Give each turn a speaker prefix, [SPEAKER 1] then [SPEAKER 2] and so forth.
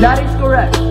[SPEAKER 1] That is correct.